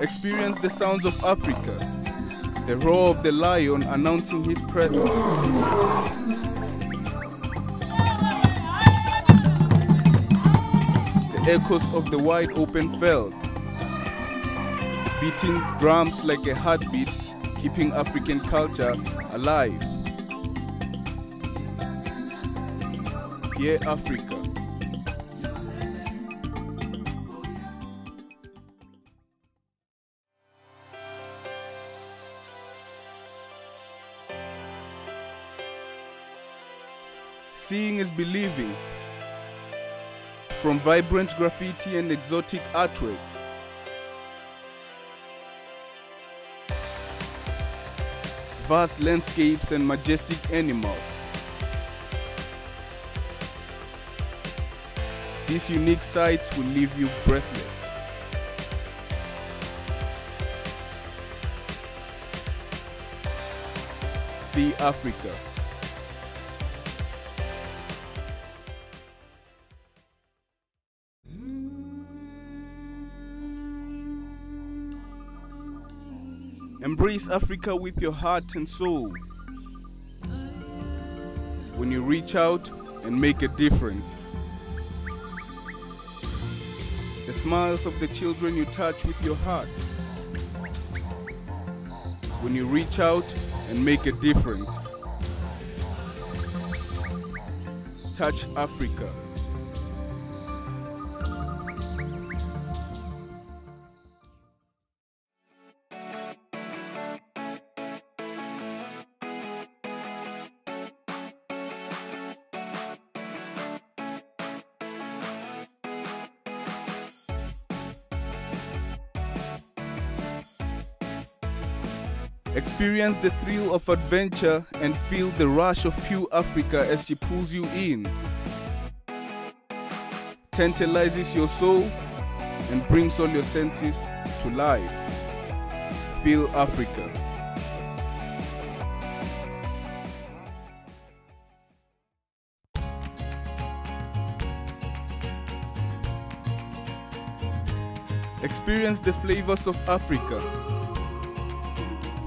Experience the sounds of Africa, the roar of the lion announcing his presence. The echoes of the wide open veld, beating drums like a heartbeat, keeping African culture alive. Hear Africa. Seeing is believing. From vibrant graffiti and exotic artworks. Vast landscapes and majestic animals. These unique sights will leave you breathless. See Africa. Embrace Africa with your heart and soul. When you reach out and make a difference. The smiles of the children you touch with your heart. When you reach out and make a difference. Touch Africa. Experience the thrill of adventure and feel the rush of pure Africa as she pulls you in. Tantalizes your soul and brings all your senses to life. Feel Africa. Experience the flavors of Africa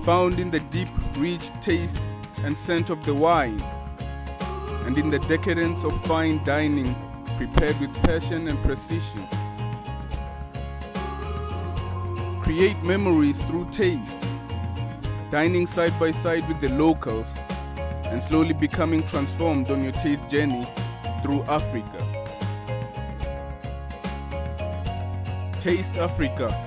found in the deep, rich taste and scent of the wine, and in the decadence of fine dining prepared with passion and precision. Create memories through taste, dining side by side with the locals, and slowly becoming transformed on your taste journey through Africa. Taste Africa